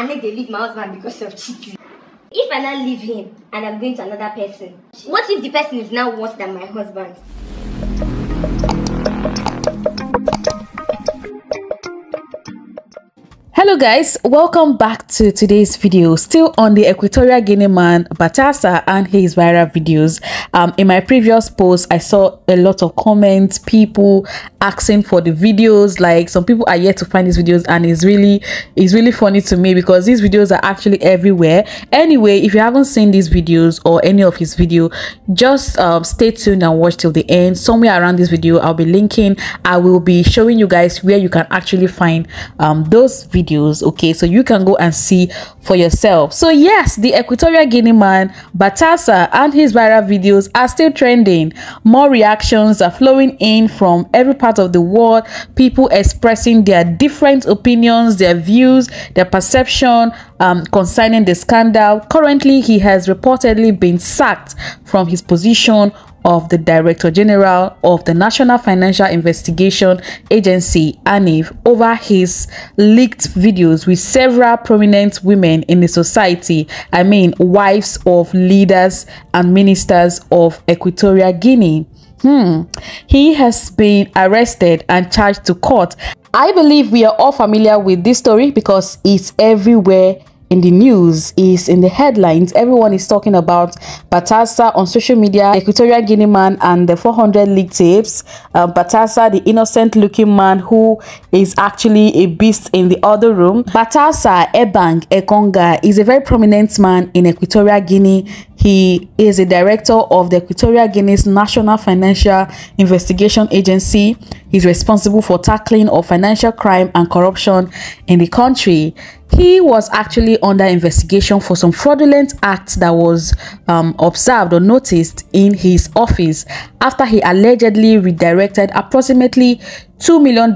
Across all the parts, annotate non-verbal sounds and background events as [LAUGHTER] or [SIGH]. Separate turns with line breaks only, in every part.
I need to leave my husband because of cheating. If I now leave him and I'm going to another person, what if the person is now worse than my husband?
Guys welcome back to today's video. Still on the equatorial guinea man Baltasar and his viral videos. Um in my previous post i saw a lot of comments people asking for the videos. Like some people are yet to find these videos and it's really it's really funny to me because these videos are actually everywhere. Anyway if you haven't seen these videos or any of his video just um, stay tuned and watch till the end. Somewhere around this video i'll be linking. I will be showing you guys where you can actually find um those videos videos okay? So you can go and see for yourself. So yes the equatorial guinea man Baltasar and his viral videos are still trending. More reactions are flowing in from every part of the world. People expressing their different opinions their views their perception um, concerning the scandal. Currently he has reportedly been sacked from his position of the Director General of the National Financial Investigation Agency, ANIF, over his leaked videos with several prominent women in the society, I mean, wives of leaders and ministers of Equatorial Guinea. Hmm. He has been arrested and charged to court. I believe we are all familiar with this story because it's everywhere in the news is in the headlines. Everyone is talking about Baltasar on social media, Equatorial Guinea man and the 400 league tapes. Uh, Baltasar, the innocent looking man who is actually a beast in the other room. Baltasar Ebang Engonga is a very prominent man in Equatorial Guinea. He is a director of the Equatorial Guinea's National Financial Investigation Agency. He's responsible for tackling of financial crime and corruption in the country he was actually under investigation for some fraudulent acts that was um, observed or noticed in his office after he allegedly redirected approximately $2 million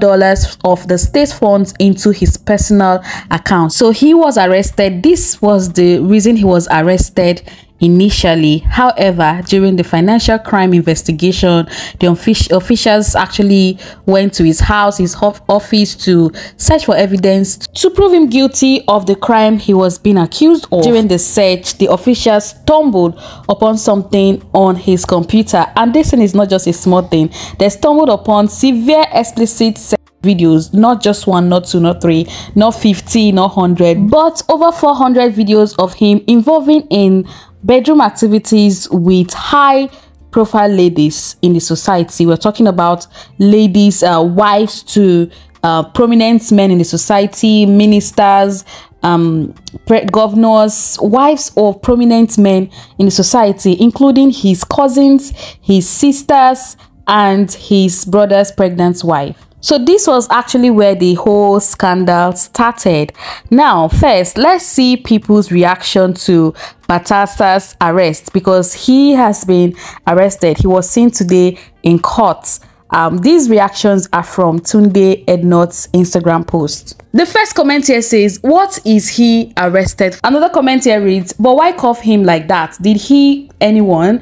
of the state funds into his personal account. So he was arrested. This was the reason he was arrested initially. However, during the financial crime investigation, the officials actually went to his house, his office to search for evidence to prove him guilty of the crime he was being accused of. During the search, the officials stumbled upon something on his computer and this thing is not just a small thing. They stumbled upon severe explicit videos not just one not two not three not 50 not 100 but over 400 videos of him involving in bedroom activities with high profile ladies in the society. We're talking about ladies, uh, wives to uh, prominent men in the society, ministers, um, governors, wives of prominent men in the society, including his cousins, his sisters, and his brother's pregnant wife. So this was actually where the whole scandal started. Now, first, let's see people's reaction to Baltasar's arrest because he has been arrested. He was seen today in court. Um, these reactions are from Tunde Ednut's Instagram post. The first comment here says, What is he arrested? Another comment here reads, But why cuff him like that? Did he anyone?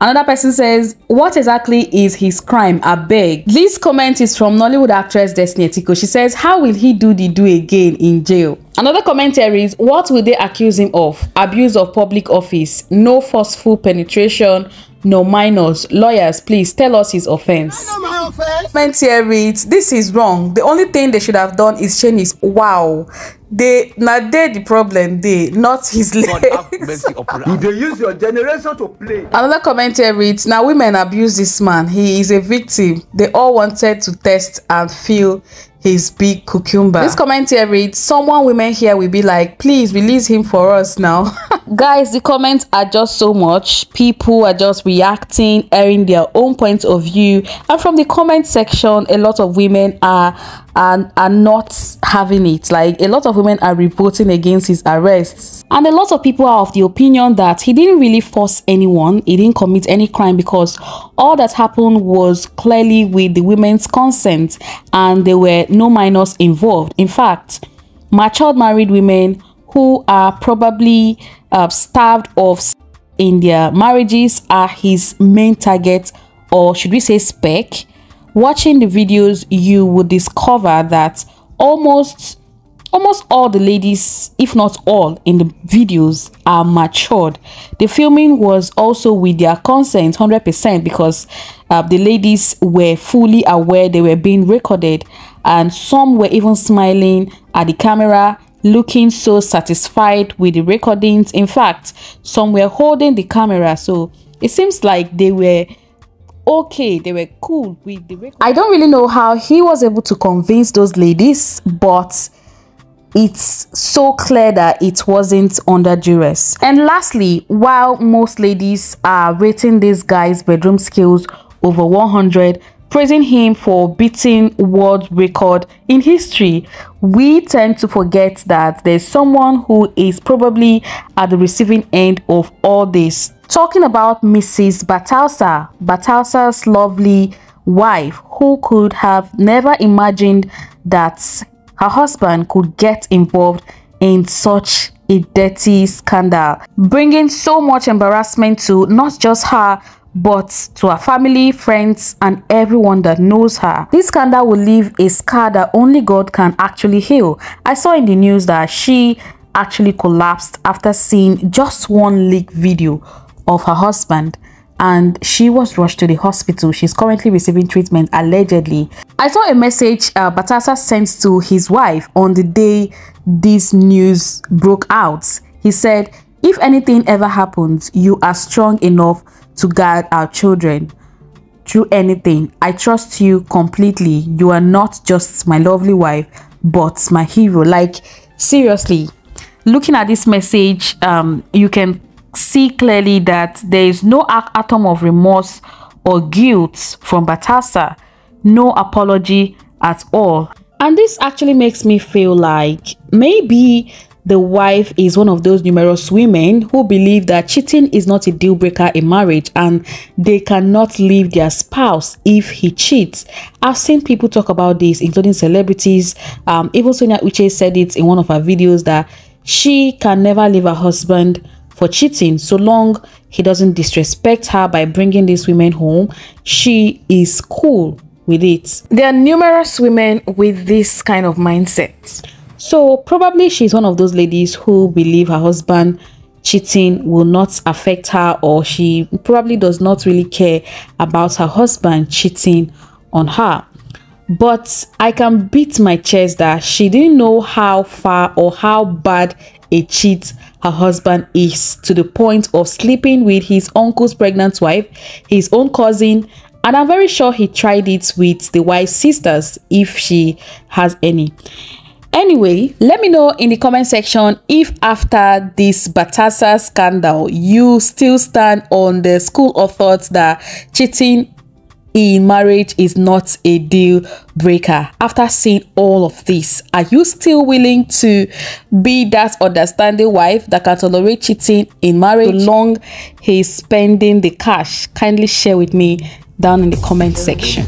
Another person says, What exactly is his crime? I beg. This comment is from Nollywood actress Destiny Etiko. She says, How will he do the do again in jail? Another commentary is, What will they accuse him of? Abuse of public office, no forceful penetration, no minors. Lawyers, please tell us his offense. Commentary reads, This is wrong. The only thing they should have done is change his wow they na they the problem dey not his leg.
you dey use your generation to play.
another commentary reads na women abuse this man he is a victim they all wanted to test and feel his big cucumber. This commentary reads, someone women here will be like, please release him for us now. [LAUGHS] Guys, the comments are just so much. People are just reacting, airing their own point of view. And from the comment section, a lot of women are and are not having it. Like a lot of women are reporting against his arrests. And a lot of people are of the opinion that he didn't really force anyone, he didn't commit any crime because all that happened was clearly with the women's consent and there were no minors involved. In fact, matured married women who are probably uh, starved of in their marriages are his main target or should we say spec. Watching the videos you will discover that almost almost all the ladies if not all in the videos are matured. The filming was also with their consent 100% because uh, the ladies were fully aware they were being recorded and some were even smiling at the camera looking so satisfied with the recordings in fact some were holding the camera so it seems like they were okay they were cool with the record. i don't really know how he was able to convince those ladies but it's so clear that it wasn't under duress and lastly while most ladies are rating this guy's bedroom skills over 100 praising him for beating world record in history we tend to forget that there's someone who is probably at the receiving end of all this talking about Mrs. Baltasar, Baltasar's lovely wife, who could have never imagined that her husband could get involved in such a dirty scandal, bringing so much embarrassment to not just her, but to her family, friends, and everyone that knows her. This scandal will leave a scar that only God can actually heal. I saw in the news that she actually collapsed after seeing just one leaked video of her husband and she was rushed to the hospital. She's currently receiving treatment allegedly. I saw a message uh, Baltasar sent to his wife on the day this news broke out. He said, if anything ever happens, you are strong enough to guide our children through anything. I trust you completely. You are not just my lovely wife, but my hero. Like, seriously, looking at this message, um, you can see clearly that there is no atom of remorse or guilt from Baltasar, no apology at all. And this actually makes me feel like maybe the wife is one of those numerous women who believe that cheating is not a deal breaker in marriage and they cannot leave their spouse if he cheats. I've seen people talk about this, including celebrities. Um, even Sonia Uche said it in one of her videos that she can never leave her husband for cheating so long he doesn't disrespect her by bringing these women home she is cool with it there are numerous women with this kind of mindset so probably she's one of those ladies who believe her husband cheating will not affect her or she probably does not really care about her husband cheating on her but I can beat my chest that she didn't know how far or how bad a cheat her husband is to the point of sleeping with his uncle's pregnant wife, his own cousin, and I'm very sure he tried it with the wife's sisters if she has any. Anyway, let me know in the comment section if after this Baltasar scandal, you still stand on the school of thought that cheating in marriage is not a deal breaker. After seeing all of this, are you still willing to be that understanding wife that can tolerate cheating in marriage long he's spending the cash? Kindly share with me down in the comment section.